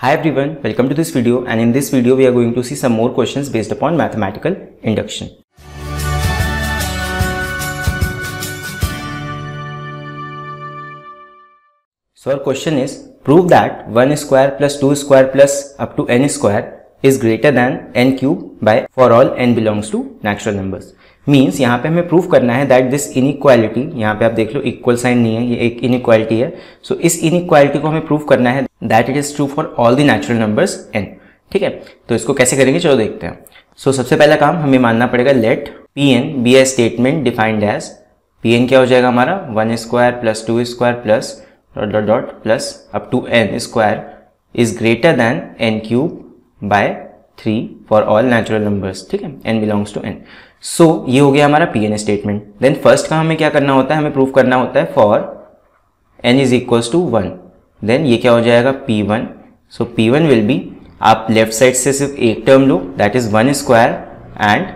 Hi everyone, welcome to this video and in this video we are going to see some more questions based upon mathematical induction. So our question is prove that 1 square plus 2 square plus up to n square is greater than n cube by for all n belongs to natural numbers. Means यहाँ पे हमें prove करना है that this inequality यहाँ पे आप देख लो equal sign नहीं है ये एक इनइक्वालिटी है। सो so, इस इनइक्वालिटी को हमें प्रूव करना है that it is true for all the natural numbers n ठीक है? तो इसको कैसे करेंगे? चलो देखते हैं। सो so, सबसे पहला काम हमें मानना पड़ेगा let P n be a statement defined as P n क्या हो जाएगा हमारा? One square plus two square plus dot dot dot plus up to n square is greater than n cube by three for all natural numbers ठीक है? N belongs to N so ये हो गया हमारा P n statement then first का हमें क्या करना होता है? हमें प्रूफ करना होता है for n is equals to one then ये क्या हो जाएगा? P one so P one will be आप लेफ़्ट साइड से सिर्फ़ एक term low that is one square and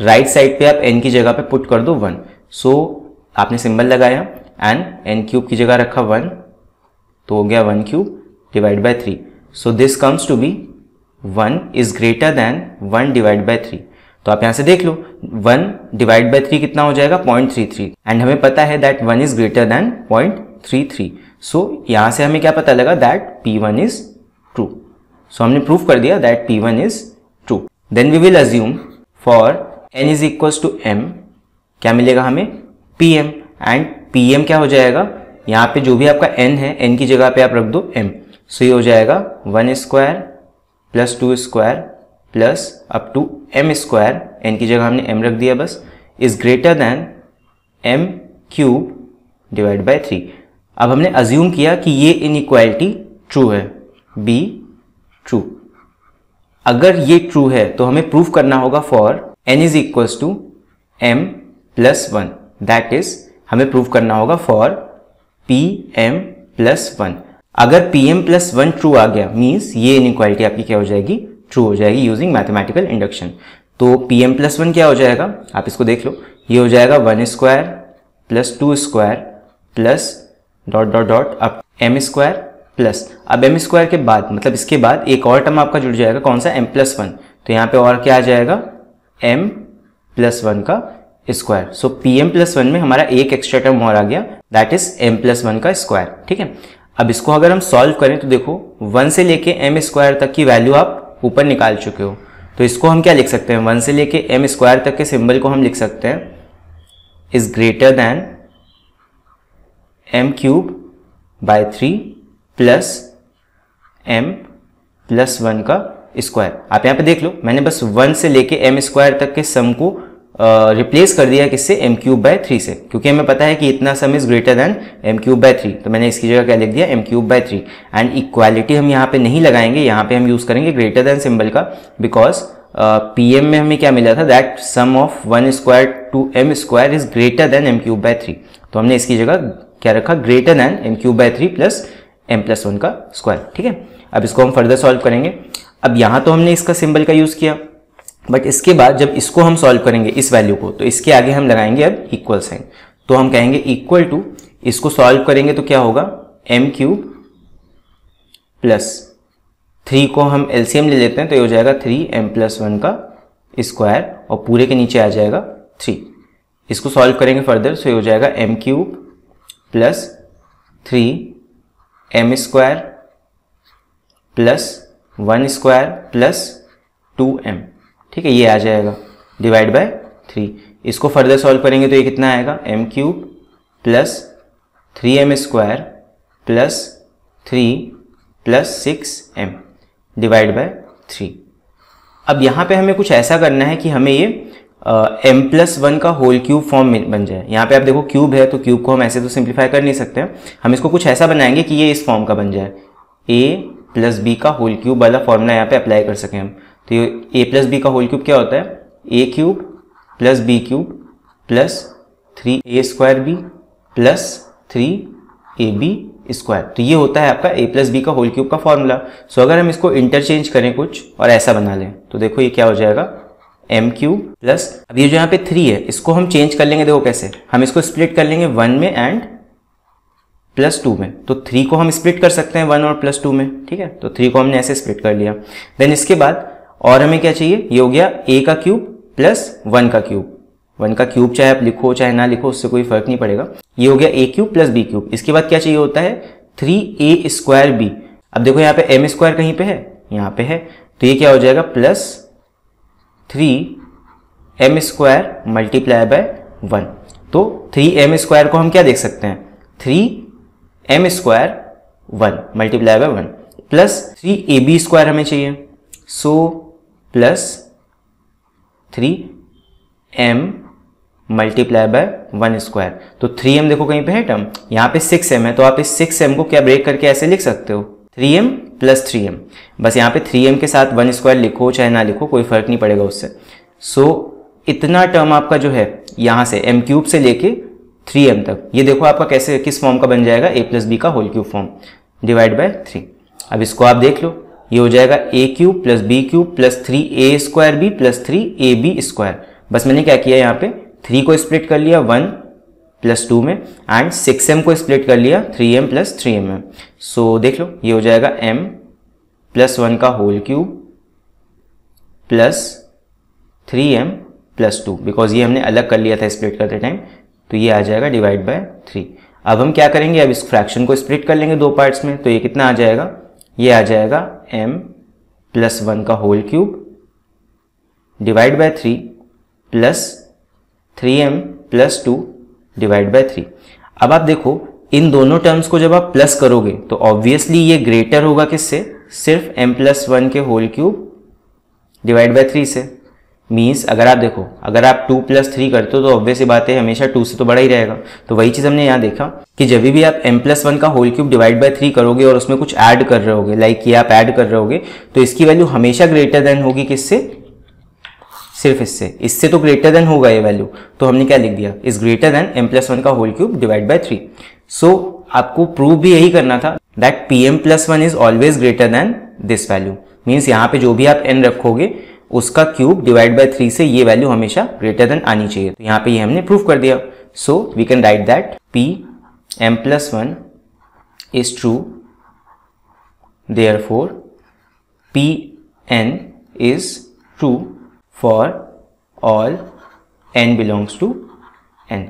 right side पे आप एन की जगह पे पुट कर दो वन सो so, आपने सिंबल लगाया एंड एन क्यूब की जगह रखा वन तो हो गया one cube divide by three so this comes to be one is greater than one divide by three. तो आप यहाँ से देख लो, वन डिवाइड बाई थ्री कितना हो जाएगा? Point three three. एंड हमें पता है that one is greater than point three three. So यहाँ से हमें क्या पता लगा? That P one is true so हमने प्रूव कर दिया that P one is true then we will assume for n is equal to m क्या मिलेगा हमें? P m and P m क्या हो जाएगा? यहाँ पे जो भी आपका एन है एन की जगह पे आप रख दो एम सो ये हो जाएगा one square plus two square plus up to m square. N की जगह हमने एम रख दिया बस। Is greater than m cube divide by three अब हमने अज्यूम किया कि ये इनइक्वालिटी ट्रू है। बी ट्रू अगर ये ट्रू है तो हमें प्रूफ करना होगा for n is equals to m plus one that is हमें प्रूफ करना होगा for P m plus one अगर P m plus one true आ गया मीन्स ये इनइक्वालिटी आपकी क्या हो जाएगी? ट्रू हो जाएगी यूजिंग मैथमेटिकल इंडक्शन तो पी एम प्लस वन क्या हो जाएगा? आप इसको देख लो। ये हो जाएगा one square plus two square plus dot dot dot अब एम स्क्वायर प्लस अब एम स्क्वायर के बाद मतलब इसके बाद एक और टर्म आपका जुड़ जाएगा। कौन सा? एम प्लस वन तो यहाँ पे और क्या आ जाएगा? एम प्लस वन का square so P m plus one में हमारा एक एक्स्ट्रा टर्म और आ गया। That is m plus one का स्क्वायर ठीक है? अब इसको अगर हम सॉल्व करें तो देखो वन से लेके एम स्क्वायर तक की वैल्यू आप ऊपर निकाल चुके हो। तो इसको हम क्या लिख सकते हैं? वन से लेके एम स्क्वायर तक के सिंबल को हम लिख सकते हैं। Is greater than m cube by three plus m plus one का स्क्वायर आप यहाँ पे देख लो, मैंने बस वन से लेके एम स्क्वायर तक के सम को रिप्लेस कर दिया किससे? एम क्यूब बाय थ्री से। क्योंकि हमें पता है कि इतना sum is greater than m cube by three तो मैंने इसकी जगह क्या लिख दिया? M cube by three and equality हम यहाँ पे नहीं लगाएँगे। यहाँ पे हम यूज़ करेंगे ग्रेटर देन सिंबल का। बिकॉज़ पी एम में हमें क्या मिला था? That sum of one square two m square is greater than m cube by three तो हमने इसकी जगह क्या रखा? Greater than m cube by three plus m plus one का स्क्वायर ठीक है? अब इसको हम फर्दर सॉल्व करेंगे। अब यहाँ तो हमने इसका सिंबल का यूज़ किया। बट इसके बाद जब इसको हम सॉल्व करेंगे, इस वैल्यू को तो इसके आगे हम लगाएँगे अब इक्वल साइन तो हम कहेंगे इक्वल टू इसको सॉल्व करेंगे तो क्या होगा? एम क्यूब प्लस थ्री को हम एलसीएम ले लेते हैं तो ये हो जाएगा थ्री एम प्लस वन का स्क्वायर और पूरे के नीचे आ जाएगा थ्री इसको सॉल्व करेंगे फर्दर सो ये हो जाएगा m cube plus three m square plus one square plus two m ठीक है, ये आ जाएगा। डिवाइड बाय थ्री इसको फर्दर सॉल्व करेंगे तो ये कितना आएगा? M cube plus three m square plus three plus six m divide by three अब यहाँ पे हमें कुछ ऐसा करना है कि हमें ये एम प्लस वन का होल क्यूब फॉर्म बन जाए। यहाँ पे आप देखो क्यूब है तो क्यूब को हम ऐसे तो सिंप्लीफाई कर नहीं सकते। हम इसको कुछ ऐसा बनाएँगे कि ये इस फॉर्म का बन जाए। ए प्लस बी का होल क्यूब वाला फॉर्मूला यहाँ पे अप्लाई कर सकें हम। तो ये ए प्लस बी का होल क्यूब क्या होता है? A cube plus b cube plus three a square b plus three a b square तो ये होता है आपका ए प्लस बी का होल क्यूब का फॉर्मूला सो अगर हम इसको इंटरचेंज करें कुछ और ऐसा बना लें तो देखो ये क्या हो जाएगा? एम क्यूब प्लस अब ये जो यहाँ पे थ्री है, इसको हम चेंज कर लेंगे देखो कैसे? हम इसको स्प्लिट कर लेंगे वन में एंड प्लस टू में. तो थ्री को हम स्प्लिट कर सकते हैं वन और प्लस टू में, ठीक है? तो थ्री को हमने ऐसे स्प्लिट कर लिया. देन इसके बाद और हमें क्या चाहिए? ये हो गया ए का क्यूब प्लस वन का क्यूब वन का क्यूब चाहे आप लिखो, चाहे ना लिखो, उससे कोई फ़र्क नहीं पड़ेगा। ये हो गया a cube plus b cube इसके बाद क्या चाहिए होता है? थ्री ए स्क्वायर बी अब देखो यहाँ पे एम स्क्वायर कहीं पे है? यहाँ पे है। तो ये क्या हो जाएगा? Plus three m square multiply by one तो थ्री एम स्क्वायर को हम क्या देख सकते हैं? Three m square one multiply by one plus three a b square हमें चाहिए। So plus three m multiply by one square तो थ्री एम देखो कहीं पे है टर्म यहाँ पे सिक्स एम है तो आप इस सिक्स एम को क्या ब्रेक करके ऐसे लिख सकते हो? Three m plus three m बस यहाँ पे थ्री एम के साथ वन स्क्वायर लिखो चाहे ना लिखो कोई फ़र्क नहीं पड़ेगा उससे। सो so, इतना टर्म आपका जो है यहाँ से एम क्यूब से लेके थ्री एम तक। ये देखो आपका कैसे किस फॉर्म का बन जाएगा? ए प्लस बी का whole cube form divide by three अब इसको आप देख लो। ये हो जाएगा a cube plus b cube plus three a square b plus three a b square बस मैंने क्या किया यहाँ पे? थ्री को स्प्लिट कर लिया वन प्लस टू में एंड सिक्स एम को स्प्लिट कर लिया three m plus three m m so देख लो, ये हो जाएगा एम प्लस वन का whole cube plus three m plus two because ये हमने अलग कर लिया था स्प्लिट करते टाइम तो ये आ जाएगा डिवाइड बाय थ्री अब हम क्या करेंगे? अब इस फ्रैक्शन को स्प्लिट कर लेंगे दो पार्ट्स में तो ये कितना आ जाएगा? ये आ जाएगा एम प्लस वन का whole cube divide by three plus three m plus two divide by three अब आप देखो, इन दोनों टर्म्स को जब आप प्लस करोगे तो ऑब्वियसली ये ग्रेटर होगा किससे? सिर्फ़ एम प्लस वन के whole cube divide by three से। मीन्स अगर आप देखो, अगर आप टू प्लस थ्री करते हो तो ऑब्वियस बात है, हमेशा टू से तो बड़ा ही रहेगा। तो वही चीज़ हमने यहाँ देखा, कि जब भी आप एम प्लस वन का whole cube divide by three करोगे और उसमें कुछ ऐड कर रहे होगे लाइक ये आप ऐड कर रहे होगे तो इसकी वैल्यू हमेशा ग्रेटर देन होगी किससे? सिर्फ़ इससे। इससे तो ग्रेटर देन होगा ये वैल्यू तो हमने क्या लिख दिया? Is greater than m plus one का whole cube divide by three so आपको प्रूव भी यही करना था that p m plus one is always greater than this value means यहाँ पे जो भी आप एन रखोगे उसका क्यूब डिवाइड बाय थ्री से ये वैल्यू हमेशा ग्रेटर देन आनी चाहिए। तो यहाँ पे ये हमने प्रूव कर दिया। So we can write that p m plus one is true therefore p n is true for all n belongs to n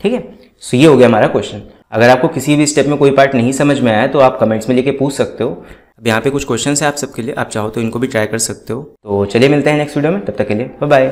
ठीक है? सो ये हो गया हमारा क्वेश्चन अगर आपको किसी भी स्टेप में कोई पार्ट नहीं समझ में आया तो आप कमेंट्स में लेके पूछ सकते हो। अब यहाँ पे कुछ क्वेश्चन है आप सबके लिए, आप चाहो तो इनको भी ट्राई कर सकते हो। तो चलिए मिलते हैं नेक्स्ट वीडियो में, तब तक के लिए बाय बाय